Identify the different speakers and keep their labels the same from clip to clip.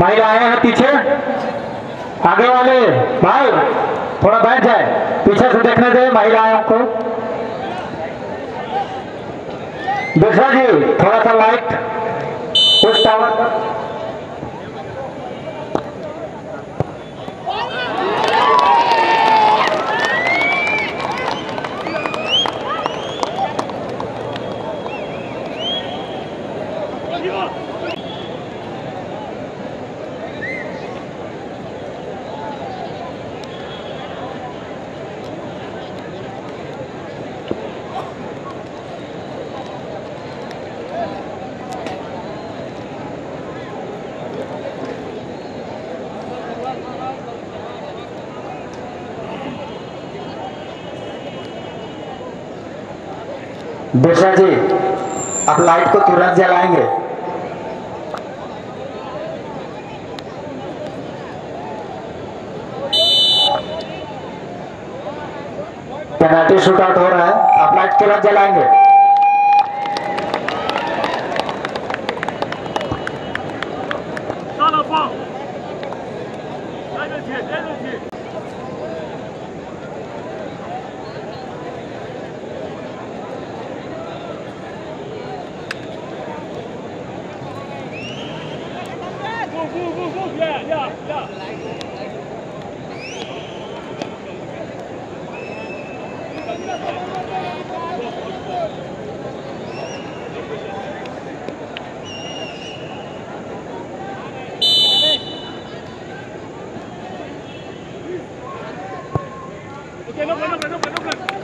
Speaker 1: महिला आए हैं पीछे। आगे वाले, भाई, थोड़ा बैठ जाए। पीछे से देखने दे माइल आया आपको। दूसरा जी, थोड़ा सा लाइट उस टावर बिरसा जी। आप लाइट को तुरंत जलाएँगे। पेनाल्टी शूट आउट हो रहा है। आप लाइट तुरंत जलाएँगे।
Speaker 2: 上 move, move, move, move. Yeah, yeah, yeah. Okay, look, look, look, look, look.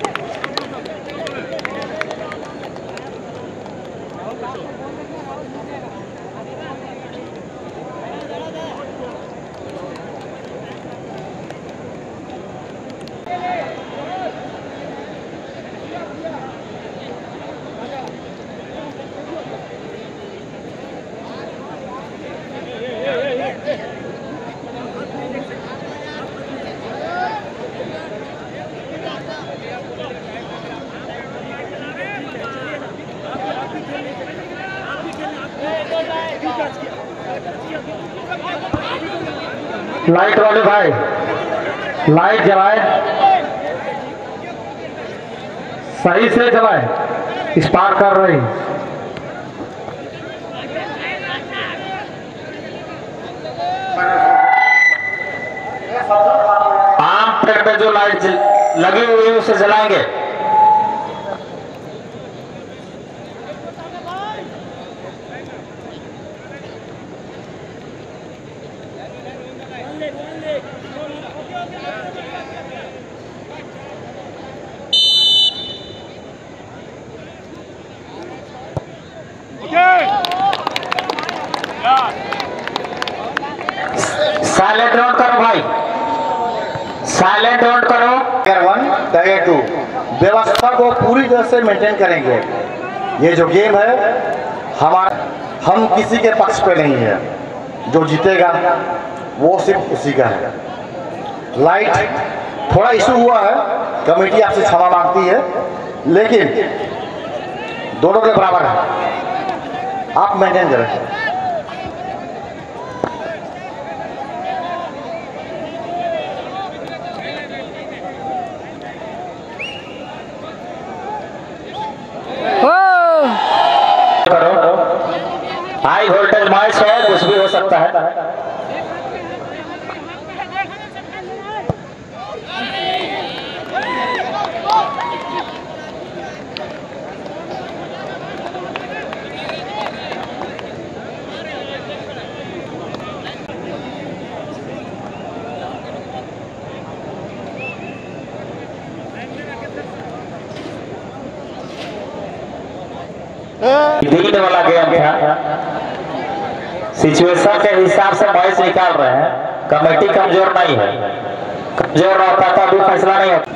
Speaker 1: Light वाले भाई, लाइट जलाए। सही से जलाए। स्पार कर रही। आम पेड़ पे जो लाइट लगी हुई है, उसे जलाएँगे
Speaker 2: OK。呀，
Speaker 1: साइलेंट ऑन करो भाई साइलेंट ऑन करो।
Speaker 3: टाइगर वन टाइगर टू व्यवस्था को पूरी तरह से मेंटेन करेंगे। ये जो गेम है, हमारा, हम किसी के पक्ष पे नहीं है। जो जीतेगा, वो सिर्फ़ उसी का है। लाइट थोड़ा इशू हुआ है। कमेटी आपसे क्षमा मांगती है। लेकिन, दोनों के बराबर है। आप मेंटेन करो।
Speaker 1: हाई वोल्टेज मैच है कुछ भी हो सकता है। दिन वाला गेम था सिचुएशन के हिसाब से मैच निकाल रहे हैं। कमेटी कमज़ोर नहीं है। कमज़ोर रहता था भी फैसला नहीं होता।